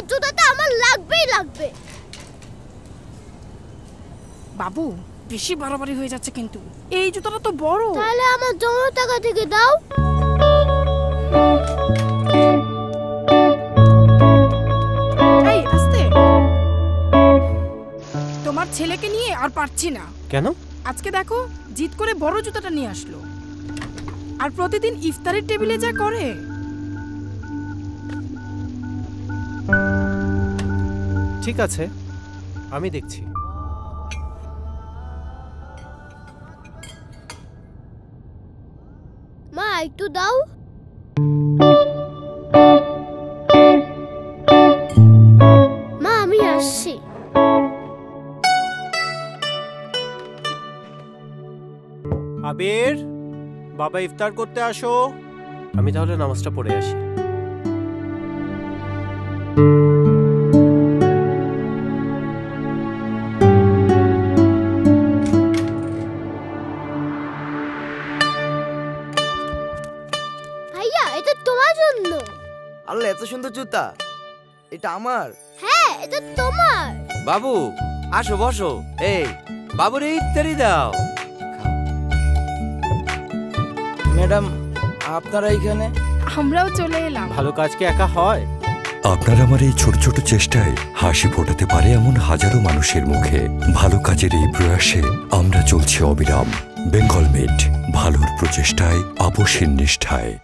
এই জুতাটা আমার লাগবেই লাগবে। বাবু বেশি বাড়াবাড়ি হয়ে যাচ্ছে কিন্তু। এই জুতোটা তো বড়। তাহলে আমার জমা টাকা থেকে দাও। তোমার ছেলেকে নিয়ে আর পারছি না। কেন? আজকে দেখো জিত করে বড় জুতাটা নিয়ে আসলো। আর প্রতিদিন ইফতারের টেবিলে যা করে। ঠিক আছে আমি দেখছি। মা একটু দাও। মা আমি আসছি। আবির বাবা ইফতার করতে আসো। আমি তাহলে নামাজটা পড়ে আসি। এটা তোমার জন্য। আল্লাহ এত সুন্দর জুতা। এটা আমার। হ্যাঁ এটা তোমার। বাবু আসো বসো। এই বাবুরে ইত্যাদি দাও। ম্যাডাম আপনারা এইখানে আমরাও চলে এলাম। ভালো কাজ কি একা হয়? আপনার আমার এই ছোট ছোট চেষ্টায় হাসি ফোটাতে পারে এমন হাজারো মানুষের মুখে। ভালো কাজের এই প্রয়াসে আমরা চলছি অবিরাম। বেঙ্গল মিট ভালোর প্রচেষ্টায় আপসের নিষ্ঠায়।